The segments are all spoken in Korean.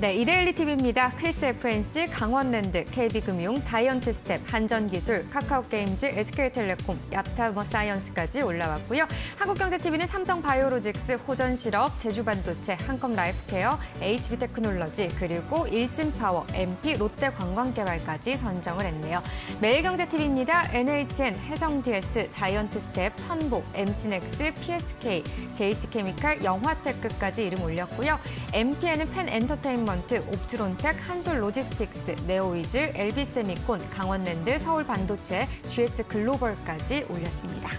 네, 이데일리 TV입니다. 크리스 FNC, 강원랜드, KB금융, 자이언트 스텝, 한전기술, 카카오게임즈, SK텔레콤, 압타머사이언스까지 올라왔고요. 한국경제TV는 삼성바이오로직스, 호전실업, 제주반도체, 한컴라이프케어, HB테크놀러지, 그리고 일진파워, MP, 롯데관광개발까지 선정을 했네요. 매일경제TV입니다. NHN, 해성DS, 자이언트 스텝, 천보, MC넥스, PSK, JC케미칼, 영화테크까지 이름 올렸고요. MTN은 팬 엔터테인먼트, 옵트론텍, 한솔 로지스틱스, 네오위즈, LB세미콘, 강원랜드, 서울반도체, GS 글로벌까지 올렸습니다.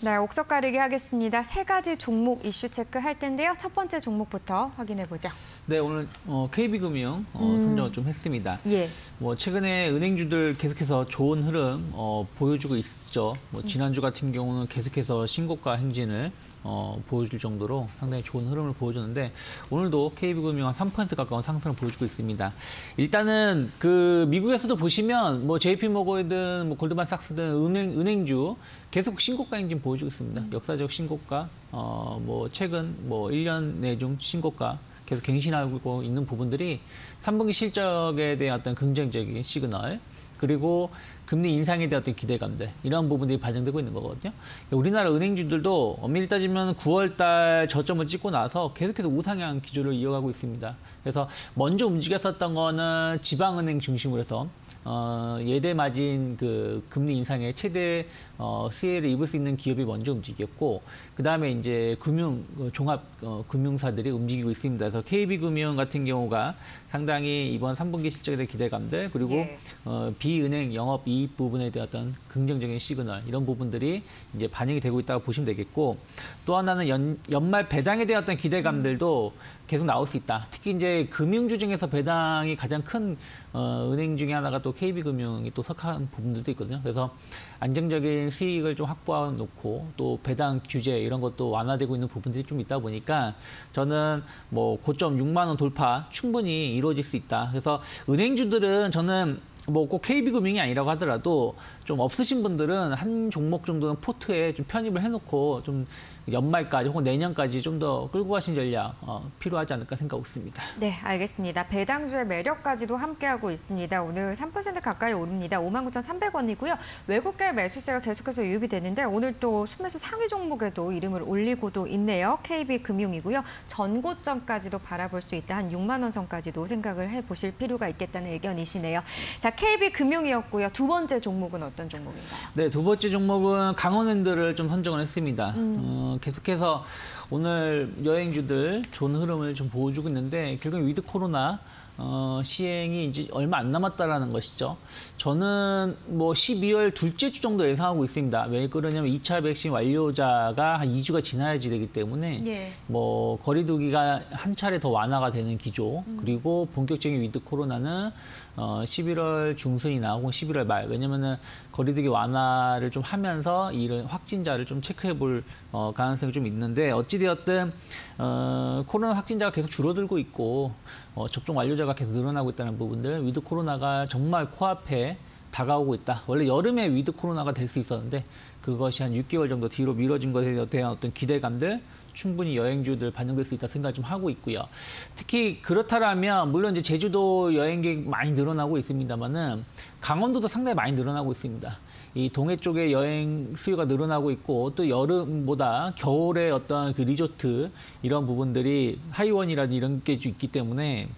네, 옥석 가리기 하겠습니다. 세 가지 종목 이슈 체크할 텐데요. 첫 번째 종목부터 확인해 보죠. 네, 오늘 어, KB금융 어, 음. 선정을 좀 했습니다. 예. 뭐 최근에 은행주들 계속해서 좋은 흐름 어, 보여주고 있죠. 뭐 지난주 같은 경우는 계속해서 신고가 행진을 어, 보여줄 정도로 상당히 좋은 흐름을 보여줬는데 오늘도 KB금융 한 3% 가까운 상승을 보여주고 있습니다. 일단은 그 미국에서도 보시면 뭐 JP모건이든 뭐 골드만삭스든 은행 은행주 계속 신고가 행진 보여주고 있습니다. 역사적 신고가 어, 뭐 최근 뭐 1년 내중 신고가 계속 갱신하고 있는 부분들이 3분기 실적에 대한 어떤 긍정적인 시그널 그리고 금리 인상에 대한 어떤 기대감들 이런 부분들이 반영되고 있는 거거든요. 우리나라 은행주들도 엄밀히 따지면 9월달 저점을 찍고 나서 계속해서 우상향 기조를 이어가고 있습니다. 그래서 먼저 움직였었던 거는 지방은행 중심으로 해서 어, 예대 마진 그 금리 인상에 최대 어, 수혜를 입을 수 있는 기업이 먼저 움직였고 그 다음에 이제 금융 어, 종합 어, 금융사들이 움직이고 있습니다. 그래서 KB금융 같은 경우가 상당히 이번 3분기 실적에 대한 기대감들 그리고 예. 어, 비은행 영업 이익 부분에 대한 어떤 긍정적인 시그널 이런 부분들이 이제 반영이 되고 있다고 보시면 되겠고 또 하나는 연, 연말 배당에 대한 어떤 기대감들도 계속 나올 수 있다. 특히 이제 금융주 중에서 배당이 가장 큰 어, 은행 중에 하나가 또 KB금융이 또 석한 부분들도 있거든요. 그래서 안정적인 수익을 좀 확보해 놓고 또 배당 규제 이런 것도 완화되고 있는 부분들이 좀 있다 보니까 저는 뭐 고점 6만 원 돌파 충분히 이루어질 수 있다. 그래서 은행주들은 저는 뭐 꼭 KB금융이 아니라고 하더라도 좀 없으신 분들은 한 종목 정도는 포트에 좀 편입을 해놓고 좀 연말까지 혹은 내년까지 좀 더 끌고 가신 전략 어, 필요하지 않을까 생각하고 있습니다. 네, 알겠습니다. 배당주의 매력까지도 함께하고 있습니다. 오늘 3% 가까이 오릅니다. 59,300원이고요. 외국계 매수세가 계속해서 유입이 되는데 오늘 또 순매수 상위 종목에도 이름을 올리고도 있네요. KB금융이고요. 전고점까지도 바라볼 수 있다. 한 6만 원 선까지도 생각을 해보실 필요가 있겠다는 의견이시네요. 자, KB금융이었고요. 두 번째 종목은 어떤 종목인가요? 네, 두 번째 종목은 강원랜드를 좀 선정을 했습니다. 어, 계속해서 오늘 여행주들 좋은 흐름을 좀 보여주고 있는데 결국 위드 코로나 어, 시행이 이제 얼마 안 남았다라는 것이죠. 저는 뭐 12월 둘째 주 정도 예상하고 있습니다. 왜 그러냐면 2차 백신 완료자가 한 2주가 지나야지 되기 때문에 예. 뭐 거리두기가 한 차례 더 완화가 되는 기조 그리고 본격적인 위드 코로나는 어 11월 중순이나 혹은 11월 말 왜냐면은 거리두기 완화를 좀 하면서 이런 확진자를 좀 체크해 볼 어, 가능성이 좀 있는데 어찌 되었든 어 코로나 확진자가 계속 줄어들고 있고 어 접종 완료자가 계속 늘어나고 있다는 부분들 위드 코로나가 정말 코앞에 다가오고 있다. 원래 여름에 위드 코로나가 될 수 있었는데 그것이 한 6개월 정도 뒤로 미뤄진 것에 대한 어떤 기대감들 충분히 여행주들 반영될 수 있다 생각을 좀 하고 있고요. 특히 그렇다라면 물론 이제 제주도 여행객 많이 늘어나고 있습니다만은 강원도도 상당히 많이 늘어나고 있습니다. 이 동해 쪽에 여행 수요가 늘어나고 있고 또 여름보다 겨울에 어떤 그 리조트 이런 부분들이 하이원이라든지 이런 게좀 있기 때문에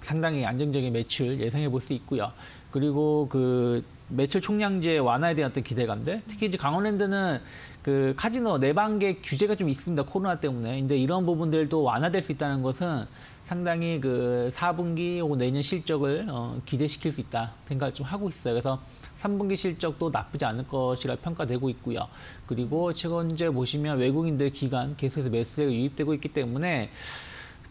상당히 안정적인 매출 예상해 볼 수 있고요. 그리고 그 매출 총량제 완화에 대한 어떤 기대감들, 특히 이제 강원랜드는 그 카지노 내방객 규제가 좀 있습니다. 코로나 때문에. 근데 이런 부분들도 완화될 수 있다는 것은 상당히 그 4분기 혹은 내년 실적을 어, 기대시킬 수 있다 생각을 좀 하고 있어요. 그래서 3분기 실적도 나쁘지 않을 것이라 평가되고 있고요. 그리고 지금 현재 보시면 외국인들 기관 계속해서 매수세가 유입되고 있기 때문에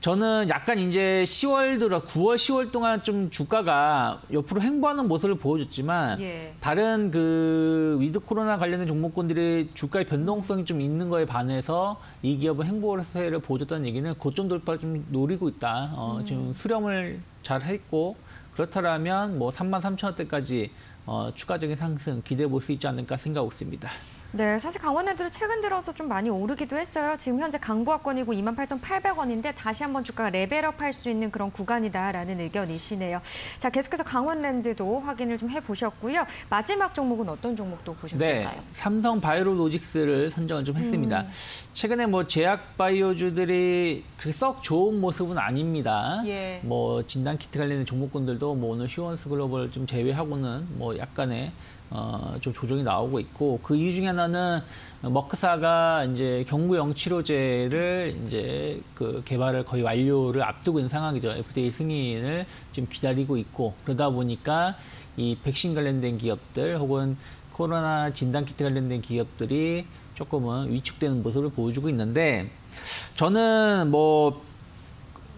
저는 약간 이제 10월 들어 9월 10월 동안 좀 주가가 옆으로 횡보하는 모습을 보여줬지만 예. 다른 그 위드 코로나 관련된 종목군들이 주가의 변동성이 좀 있는 거에 반해서 이 기업은 횡보세를 보여줬다는 얘기는 고점 돌파를 좀 노리고 있다. 어, 지금 수렴을 잘 했고 그렇다면 뭐 3만 3천 원대까지 어, 추가적인 상승 기대해 볼 수 있지 않을까 생각하고 있습니다. 네, 사실 강원랜드도 최근 들어서 좀 많이 오르기도 했어요. 지금 현재 강보합권이고 28,800원인데 다시 한번 주가가 레벨업할 수 있는 그런 구간이다라는 의견이시네요. 자, 계속해서 강원랜드도 확인을 좀 해보셨고요. 마지막 종목은 어떤 종목도 네, 보셨을까요? 삼성 바이오로직스를 선정을 좀 했습니다. 음. 최근에 뭐 제약 바이오주들이 그렇게 썩 좋은 모습은 아닙니다. 예. 뭐 진단 키트 관련된 종목군들도 뭐 오늘 휴원스 글로벌 좀 제외하고는 뭐 약간의 어, 좀 조정이 나오고 있고 그 이유 중에 하나는 머크사가 이제 경구용 치료제를 이제 그 개발을 거의 완료를 앞두고 있는 상황이죠. FDA 승인을 좀 기다리고 있고 그러다 보니까 이 백신 관련된 기업들 혹은 코로나 진단 키트 관련된 기업들이 조금은 위축되는 모습을 보여주고 있는데 저는 뭐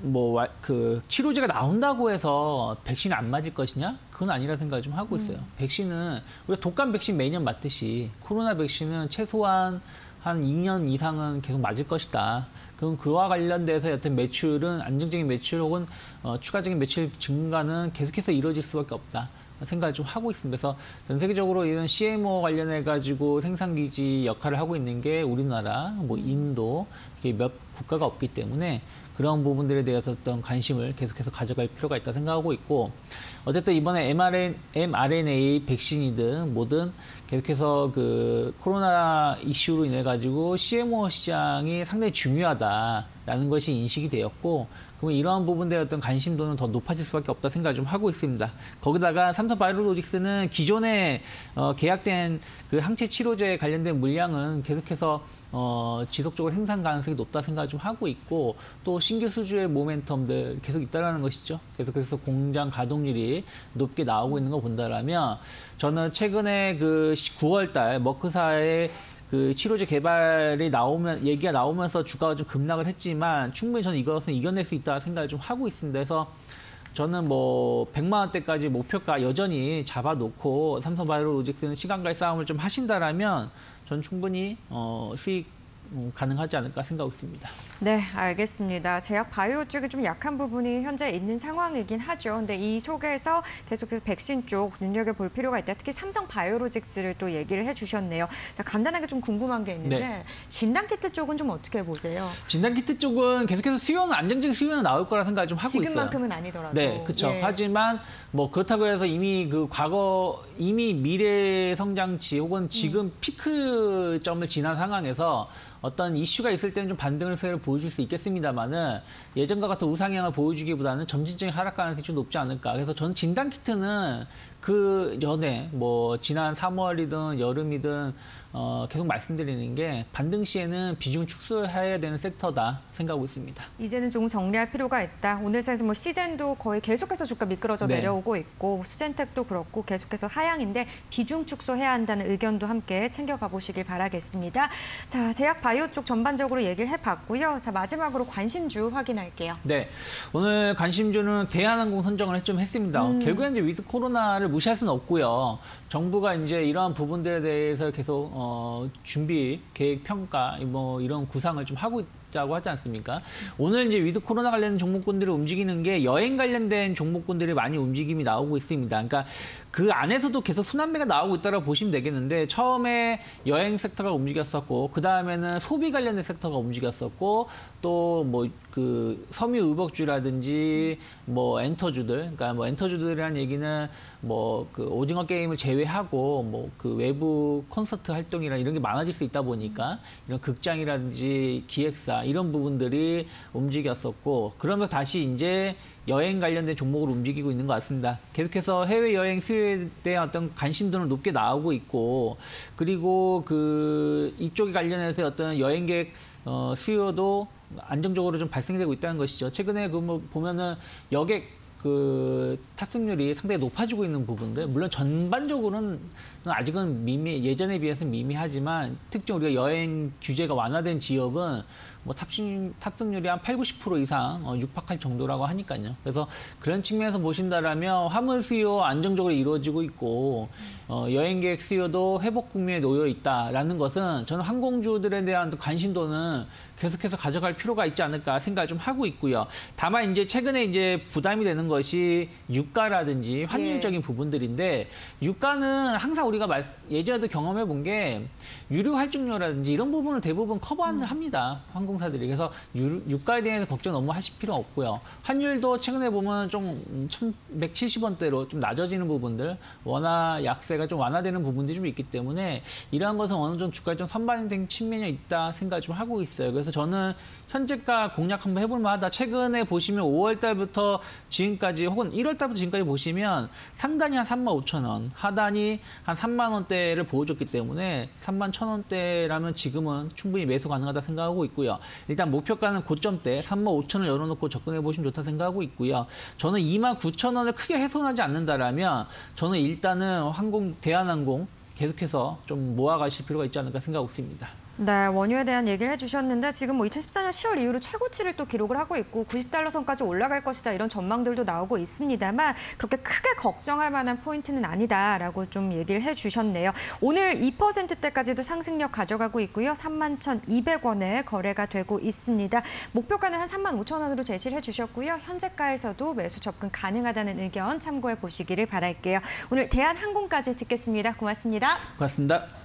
뭐 그 치료제가 나온다고 해서 백신이 안 맞을 것이냐? 그건 아니라 생각을 좀 하고 있어요. 백신은 우리가 독감 백신 매년 맞듯이 코로나 백신은 최소한 한 2년 이상은 계속 맞을 것이다. 그럼 그와 관련돼서 여튼 매출은 안정적인 매출 혹은 어, 추가적인 매출 증가는 계속해서 이루어질 수밖에 없다. 생각을 좀 하고 있습니다. 그래서 전 세계적으로 이런 CMO 관련해 가지고 생산 기지 역할을 하고 있는 게 우리나라, 뭐 인도 이게 몇 국가가 없기 때문에 그런 부분들에 대해서 어떤 관심을 계속해서 가져갈 필요가 있다 생각하고 있고 어쨌든 이번에 mRNA, mRNA 백신이든 뭐든 계속해서 그 코로나 이슈로 인해 가지고 CMO 시장이 상당히 중요하다라는 것이 인식이 되었고 그러면 이러한 부분들에 어떤 관심도는 더 높아질 수밖에 없다 생각을 좀 하고 있습니다. 거기다가 삼성 바이오로직스는 기존에 어, 계약된 그 항체 치료제 관련된 물량은 계속해서 어, 지속적으로 생산 가능성이 높다 생각을 좀 하고 있고 또 신규 수주의 모멘텀들 계속 있다라는 것이죠. 계속해서 공장 가동률이 높게 나오고 있는 거 본다라면 저는 최근에 그 9월 달 머크사의 그 치료제 개발이 나오면 얘기가 나오면서 주가가 좀 급락을 했지만 충분히 저는 이것은 이겨낼 수 있다 생각을 좀 하고 있습니다. 그래서 저는 뭐 100만 원대까지 목표가 여전히 잡아놓고 삼성바이오로직스는 시간과의 싸움을 좀 하신다라면 전 충분히 어, 수익 음, 가능하지 않을까 생각하고 있습니다. 네, 알겠습니다. 제약 바이오 쪽이 좀 약한 부분이 현재 있는 상황이긴 하죠. 근데 이 속에서 계속해서 백신 쪽 눈여겨볼 필요가 있다. 특히 삼성 바이오로직스를 또 얘기를 해주셨네요. 자, 간단하게 좀 궁금한 게 있는데 네. 진단키트 쪽은 좀 어떻게 보세요? 진단키트 쪽은 계속해서 수요는 안정적인 수요는 나올 거라 생각을 좀 하고 있어요. 지금만큼은 아니더라도. 네, 그렇죠. 예. 하지만 뭐 그렇다고 해서 이미 그 과거 이미 미래 성장치 혹은 지금 피크점을 지난 상황에서 어떤 이슈가 있을 때는 좀 반등을 세를 보여줄 수 있겠습니다만은 예전과 같은 우상향을 보여주기보다는 점진적인 하락 가능성이 좀 높지 않을까. 그래서 저는 진단 키트는 그 전에 뭐 지난 3월이든 여름이든 어, 계속 말씀드리는 게 반등 시에는 비중 축소해야 되는 섹터다 생각하고 있습니다. 이제는 조금 정리할 필요가 있다. 오늘 사에서 뭐 시젠도 거의 계속해서 주가 미끄러져 네. 내려오고 있고 수젠텍도 그렇고 계속해서 하향인데 비중 축소해야 한다는 의견도 함께 챙겨가 보시길 바라겠습니다. 자, 제약 바이오 쪽 전반적으로 얘기를 해봤고요. 자, 마지막으로 관심주 확인할게요. 네, 오늘 관심주는 대한항공 선정을 좀 했습니다. 음. 결국엔 이제 위드 코로나를 무시할 수는 없고요. 정부가 이제 이러한 부분들에 대해서 계속 어, 준비, 계획, 평가, 뭐 이런 구상을 좀 하고 있다고 하지 않습니까? 오늘 이제 위드 코로나 관련 종목군들이 움직이는 게 여행 관련된 종목군들이 많이 움직임이 나오고 있습니다. 그러니까 그 안에서도 계속 순환매가 나오고 있다고 보시면 되겠는데 처음에 여행 섹터가 움직였었고 그 다음에는 소비 관련된 섹터가 움직였었고 또 뭐 그 섬유 의복주라든지 뭐 엔터주들 그러니까 뭐 엔터주들이라는 얘기는 뭐 그 오징어 게임을 제외하고 뭐 그 외부 콘서트 활동이나 이런 게 많아질 수 있다 보니까 이런 극장이라든지 기획사 이런 부분들이 움직였었고 그러면서 다시 이제 여행 관련된 종목으로 움직이고 있는 것 같습니다. 계속해서 해외 여행 수요에 대한 어떤 관심도는 높게 나오고 있고 그리고 그 이쪽에 관련해서 어떤 여행객 어, 수요도 안정적으로 좀 발생되고 있다는 것이죠. 최근에 그 뭐 보면은 여객 그 탑승률이 상당히 높아지고 있는 부분들 물론 전반적으로는 아직은 미미 예전에 비해서 미미하지만 특정 우리가 여행 규제가 완화된 지역은 뭐 탑승 탑승률이 한 8, 90% 이상 어, 육박할 정도라고 하니까요. 그래서 그런 측면에서 보신다라면 화물 수요 안정적으로 이루어지고 있고 어, 여행객 수요도 회복 국면에 놓여 있다라는 것은 저는 항공주들에 대한 또 관심도는 계속해서 가져갈 필요가 있지 않을까 생각을 좀 하고 있고요. 다만 이제 최근에 이제 부담이 되는 것이 유가라든지 환율적인 부분들인데 유가는 항상 우리 가 말- 예전에도 경험해 본 게 유류 할증료라든지 이런 부분을 대부분 커버합니다. 합니다. 항공사들이. 그래서 유, 유가에 대해서 걱정 너무 하실 필요 없고요. 환율도 최근에 보면 좀 1,170원대로 좀 낮아지는 부분들, 원화 약세가 좀 완화되는 부분들이 좀 있기 때문에 이러한 것은 어느 정도 주가에 좀 선반된 측면이 있다 생각을 좀 하고 있어요. 그래서 저는 현재가 공략 한번 해볼 만하다. 최근에 보시면 5월 달부터 지금까지 혹은 1월 달부터 지금까지 보시면 상단이 한 3만 5천 원, 하단이 한 3만 원대를 보여줬기 때문에 3만 1천 원대라면 지금은 충분히 매수 가능하다 생각하고 있고요. 일단 목표가는 고점대 3만 5천 원 열어놓고 접근해 보시면 좋다 생각하고 있고요. 저는 2만 9천 원을 크게 훼손하지 않는다라면 저는 일단은 항공 대한항공 계속해서 좀 모아가실 필요가 있지 않을까 생각하고 있습니다. 네, 원유에 대한 얘기를 해주셨는데 지금 뭐 2014년 10월 이후로 최고치를 또 기록을 하고 있고 90달러 선까지 올라갈 것이다 이런 전망들도 나오고 있습니다만 그렇게 크게 걱정할 만한 포인트는 아니다라고 좀 얘기를 해주셨네요. 오늘 2%대까지도 상승력 가져가고 있고요. 3만 1,200원에 거래가 되고 있습니다. 목표가는 한 3만 5천 원으로 제시를 해주셨고요. 현재가에서도 매수 접근 가능하다는 의견 참고해 보시기를 바랄게요. 오늘 대한항공까지 듣겠습니다. 고맙습니다. 고맙습니다.